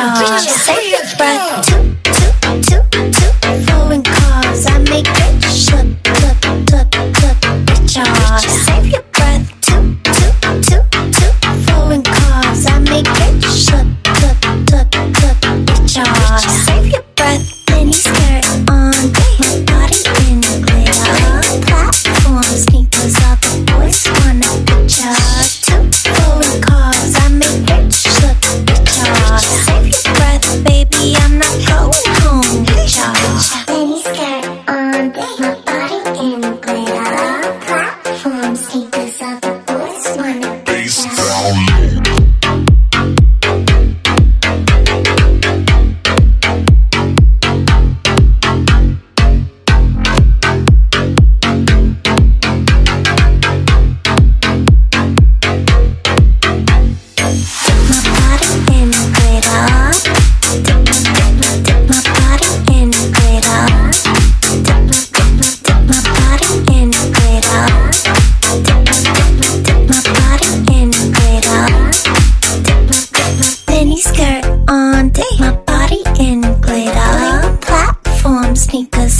Reach out. Save your. Bass down low.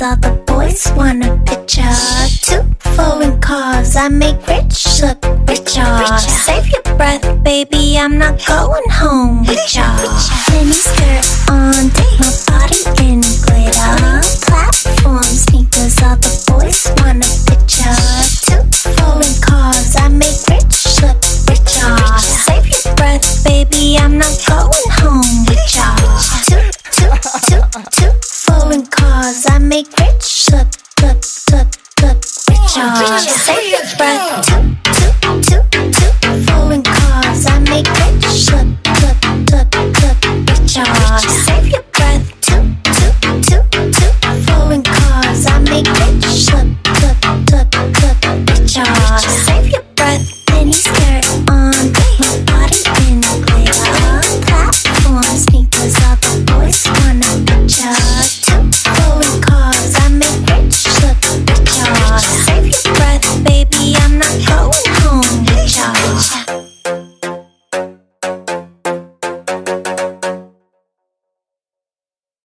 all the boys wanna picture. Two foreign cars, I make rich look richer. Save your breath, baby, I'm not going home with y'all. Mini skirt on, take my body in. Pictures. Save your breath.